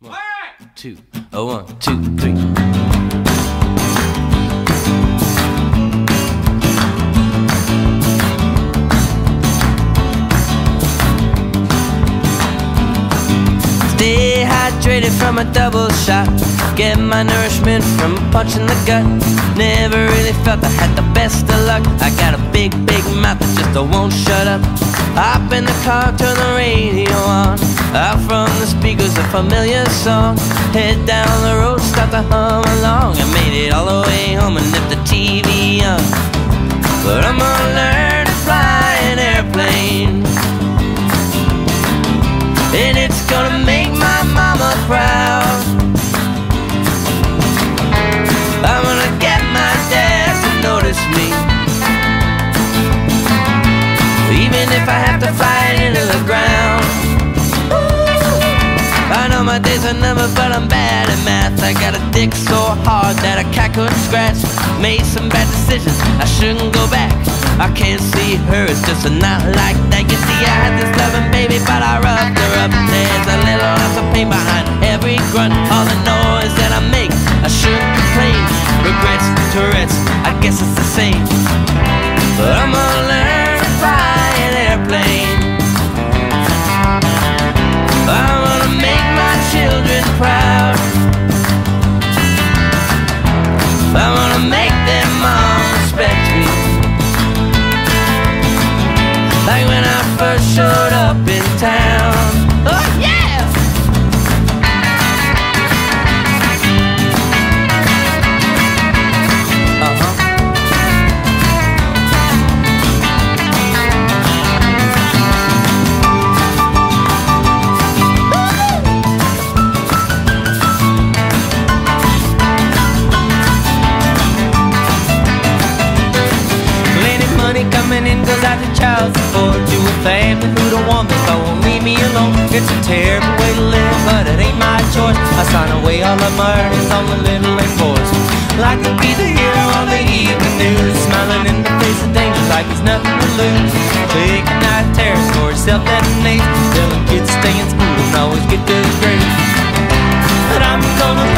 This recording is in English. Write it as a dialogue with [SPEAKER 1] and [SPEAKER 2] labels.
[SPEAKER 1] One, two, a one, two, three. From a double shot. Get my nourishment from a punch in the gut. Never really felt I had the best of luck. I got a big, big mouth that just won't shut up. Hop in the car, turn the radio on. Out from the speakers, a familiar song. Head down the road, start to hum along. I made it all the way home and left the TV on. But I'm gonna learn to fly an airplane. And it's gonna make my proud. I'm gonna get my dad to notice me. Even if I have to it into the ground. I know my days are numbered, but I'm bad at math. I got a dick so hard that a cat couldn't scratch. Made some bad decisions, I shouldn't go back. I can't see her, it's just a not like that. You see, I had this loving baby, but I rubbed her up. There's showed up in town. Oh yeah! In cause I did child support To a family who don't want me but won't leave me alone. It's a terrible way to live but it ain't my choice. I sign away all of my earnings on the little boys Like to be the hero on the evening news. Smiling in the face of danger like there's nothing to lose. Taking out terrorist for self-detonate. Telling kids stay in school and always get good grades. But I'm gonna